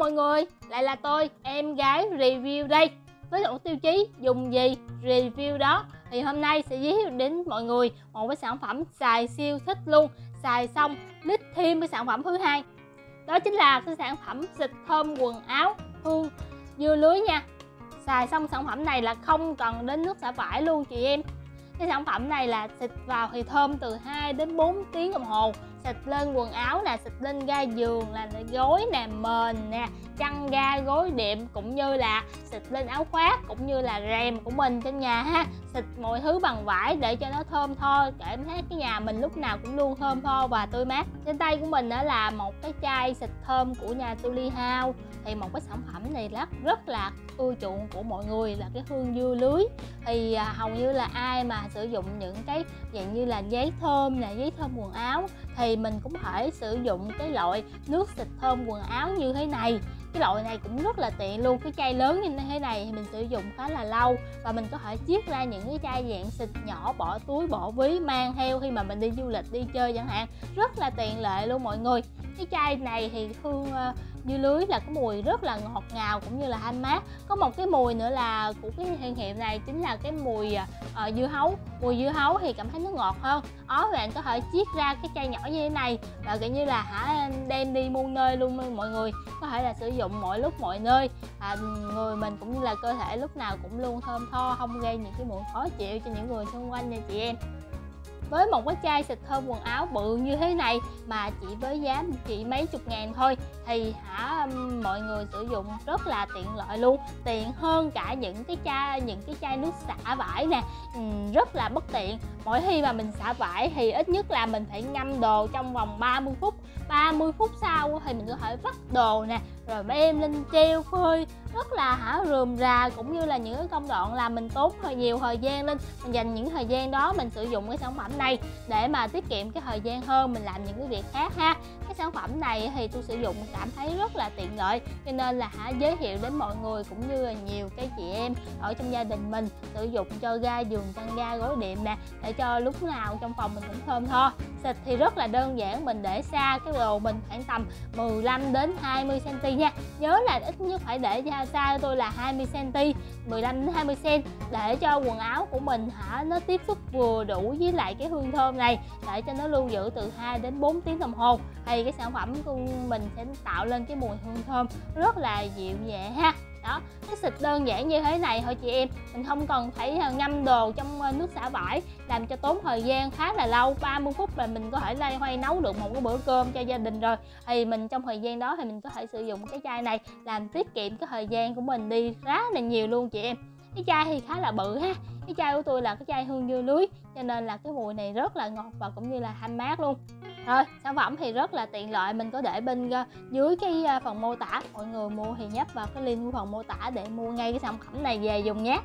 mọi người? Lại là tôi, em gái review đây. Với một tiêu chí dùng gì review đó? Thì hôm nay sẽ giới thiệu đến mọi người một cái sản phẩm xài siêu thích luôn. Xài xong lít thêm cái sản phẩm thứ hai. Đó chính là cái sản phẩm xịt thơm quần áo hương dưa lưới nha. Xài xong sản phẩm này là không cần đến nước xả vải luôn chị em cái sản phẩm này là xịt vào thì thơm từ 2 đến 4 tiếng đồng hồ. Xịt lên quần áo nè, xịt lên ga giường là gối nè, mền nè, chăn ga, gối đệm cũng như là xịt lên áo khoác cũng như là rèm của mình trên nhà ha. Xịt mọi thứ bằng vải để cho nó thơm tho, cảm thấy cái nhà mình lúc nào cũng luôn thơm tho và tươi mát. Trên tay của mình đó là một cái chai xịt thơm của nhà Tuli House. Thì một cái sản phẩm này rất rất là ưa chuộng của mọi người là cái hương dưa lưới. Thì à, hầu như là ai mà sử dụng những cái dạng như là giấy thơm là giấy thơm quần áo, thì mình cũng thể sử dụng cái loại nước xịt thơm quần áo như thế này. Cái loại này cũng rất là tiện luôn, cái chai lớn như thế này thì mình sử dụng khá là lâu và mình có thể chiết ra những cái chai dạng xịt nhỏ bỏ túi, bỏ ví, mang theo khi mà mình đi du lịch, đi chơi chẳng hạn. Rất là tiện lợi luôn mọi người cái chai này thì hương uh, dưa lưới là cái mùi rất là ngọt ngào cũng như là thanh mát. Có một cái mùi nữa là của cái thương hiệu này chính là cái mùi uh, dưa hấu. Mùi dưa hấu thì cảm thấy nó ngọt hơn. Đó bạn có thể chiết ra cái chai nhỏ như thế này và kiểu như là hả đem đi muôn nơi luôn mọi người. Có thể là sử dụng mọi lúc mọi nơi. À, người mình cũng như là cơ thể lúc nào cũng luôn thơm tho không gây những cái mùi khó chịu cho những người xung quanh nha chị em với một cái chai xịt thơm quần áo bự như thế này mà chỉ với giá chỉ mấy chục ngàn thôi thì hả mọi người sử dụng rất là tiện lợi luôn. Tiện hơn cả những cái chai những cái chai nước xả vải nè. Ừ, rất là bất tiện mỗi khi mà mình xả vải thì ít nhất là mình phải ngâm đồ trong vòng 30 phút. 30 phút sau thì mình có thể vắt đồ nè, rồi đem lên treo phơi. Rất là hả, rườm rà cũng như là những cái công đoạn là mình tốn hơi nhiều thời gian lên. Mình dành những thời gian đó mình sử dụng cái sản phẩm này để mà tiết kiệm cái thời gian hơn, mình làm những cái việc khác ha. Cái sản phẩm này thì tôi sử dụng cảm thấy rất là tiện lợi, cho nên là hả, giới thiệu đến mọi người cũng như là nhiều cái chị em ở trong gia đình mình sử dụng cho ga giường, chăn ga, gối đệm nè, để cho lúc nào trong phòng mình cũng thơm tho. Xịt thì rất là đơn giản, mình để xa cái đồ mình khoảng tầm 15 đến 20 cm nha. Nhớ là ít nhất phải để ra xa tôi là 20 cm 15 đến 20 cm để cho quần áo của mình hả, nó tiếp xúc vừa đủ với lại cái hương thơm này, để cho nó lưu giữ từ 2 đến 4 tiếng đồng hồ. Thì cái sản phẩm của mình sẽ tạo lên cái mùi hương thơm rất là dịu nhẹ ha đó, cái xịt đơn giản như thế này thôi chị em. Mình không cần phải à, ngâm đồ trong à, nước xả vải, làm cho tốn thời gian khá là lâu. 30 phút là mình có thể lay hoay nấu được một cái bữa cơm cho gia đình rồi. Thì mình trong thời gian đó thì mình có thể sử dụng cái chai này làm tiết kiệm cái thời gian của mình đi khá là nhiều luôn chị em cái chai thì khá là bự ha. Cái chai của tôi là cái chai hương dưa lưới, cho nên là cái mùi này rất là ngọt và cũng như là thanh mát luôn. Rồi, sản phẩm thì rất là tiện lợi, mình có để bên ờ, dưới cái ờ, phần mô tả. Mọi người mua thì nhấp vào cái link của phần mô tả để mua ngay cái sản phẩm này về dùng nhé.